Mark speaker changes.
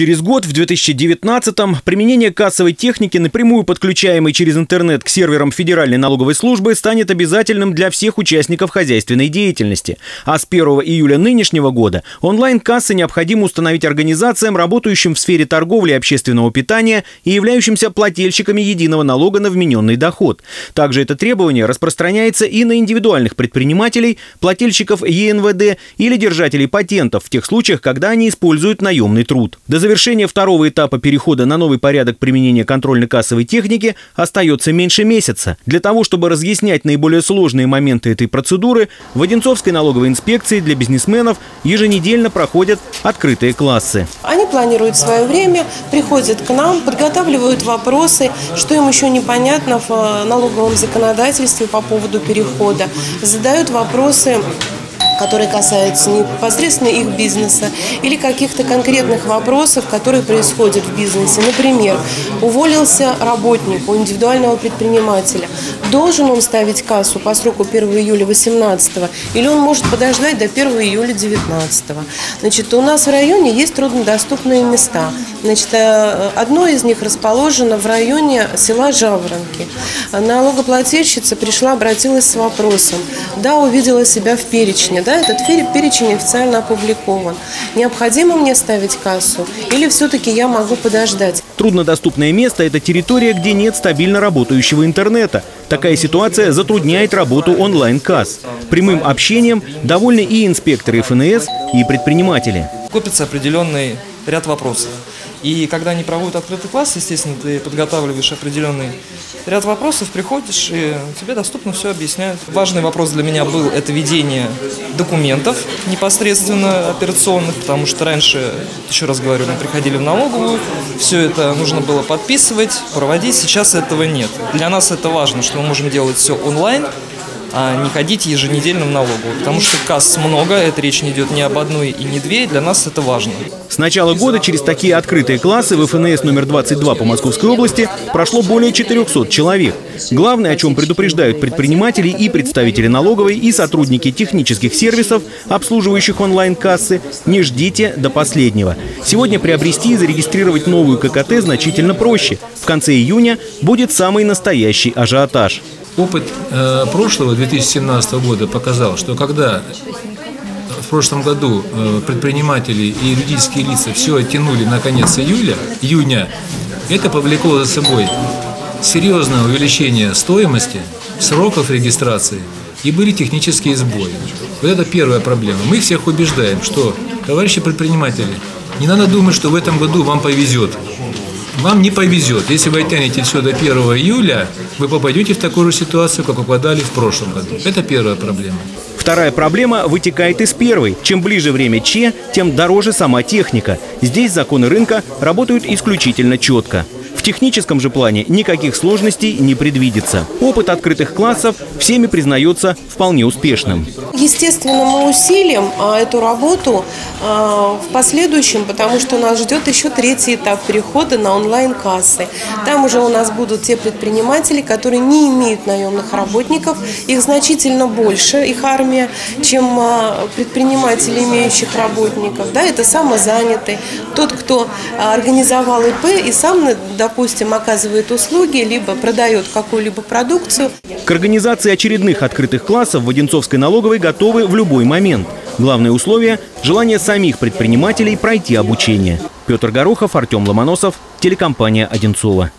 Speaker 1: Через год, в 2019-м, применение кассовой техники, напрямую подключаемой через интернет к серверам Федеральной налоговой службы, станет обязательным для всех участников хозяйственной деятельности. А с 1 июля нынешнего года онлайн-кассы необходимо установить организациям, работающим в сфере торговли и общественного питания и являющимся плательщиками единого налога на вмененный доход. Также это требование распространяется и на индивидуальных предпринимателей, плательщиков ЕНВД или держателей патентов в тех случаях, когда они используют наемный труд. До завершения второго этапа перехода на новый порядок применения контрольно-кассовой техники остается меньше месяца. Для того, чтобы разъяснять наиболее сложные моменты этой процедуры, в Одинцовской налоговой инспекции для бизнесменов еженедельно проходят открытые классы.
Speaker 2: Они планируют свое время, приходят к нам, подготавливают вопросы, что им еще непонятно в э, налоговом законодательстве по поводу перехода, задают вопросы которые касаются непосредственно их бизнеса или каких-то конкретных вопросов, которые происходят в бизнесе. Например, уволился работник у индивидуального предпринимателя. Должен он ставить кассу по сроку 1 июля 2018 или он может подождать до 1 июля 2019? Значит, у нас в районе есть труднодоступные места. Значит, э, одно из них расположено в районе села Жаворонки. Налогоплательщица пришла, обратилась с вопросом. Да, увидела себя в перечне, да, этот перечень официально опубликован. Необходимо мне ставить кассу или все-таки я могу подождать?
Speaker 1: Труднодоступное место – это территория, где нет стабильно работающего интернета. Такая ситуация затрудняет работу онлайн-касс. Прямым общением довольны и инспекторы ФНС, и предприниматели.
Speaker 3: Копится определенный ряд вопросов. И когда они проводят открытый класс, естественно, ты подготавливаешь определенный ряд вопросов, приходишь, и тебе доступно все объясняют. Важный вопрос для меня был это ведение документов непосредственно операционных, потому что раньше, еще раз говорю, мы приходили в налоговую, все это нужно было подписывать, проводить, сейчас этого нет. Для нас это важно, что мы можем делать все онлайн, а не ходить еженедельно в налоговую. Потому что касс много, это речь не идет ни об одной и не две, для нас это важно.
Speaker 1: С начала года через такие открытые классы в ФНС номер 22 по Московской области прошло более 400 человек. Главное, о чем предупреждают предприниматели и представители налоговой и сотрудники технических сервисов, обслуживающих онлайн-кассы, не ждите до последнего. Сегодня приобрести и зарегистрировать новую ККТ значительно проще. В конце июня будет самый настоящий ажиотаж.
Speaker 4: Опыт э, прошлого 2017 года показал, что когда в прошлом году э, предприниматели и юридические лица все оттянули на конец июля, июня, это повлекло за собой серьезное увеличение стоимости, сроков регистрации и были технические сбои. Вот это первая проблема. Мы всех убеждаем, что, товарищи предприниматели, не надо думать, что в этом году вам повезет вам не повезет. Если вы оттянете все до 1 июля, вы попадете в такую же ситуацию, как попадали в прошлом году. Это первая проблема.
Speaker 1: Вторая проблема вытекает из первой. Чем ближе время Че, тем дороже сама техника. Здесь законы рынка работают исключительно четко. Техническом же плане никаких сложностей не предвидится. Опыт открытых классов всеми признается вполне успешным.
Speaker 2: Естественно, мы усилим а, эту работу а, в последующем, потому что нас ждет еще третий этап перехода на онлайн-кассы. Там уже у нас будут те предприниматели, которые не имеют наемных работников. Их значительно больше, их армия, чем а, предприниматели, имеющих работников. Да, это самозанятый, тот, кто организовал ИП и сам, допустим, оказывает услуги, либо продает какую-либо продукцию.
Speaker 1: К организации очередных открытых классов в Одинцовской налоговой готовы в любой момент. Главное условие – желание самих предпринимателей пройти обучение. Петр Горохов, Артем Ломоносов, телекомпания «Одинцова».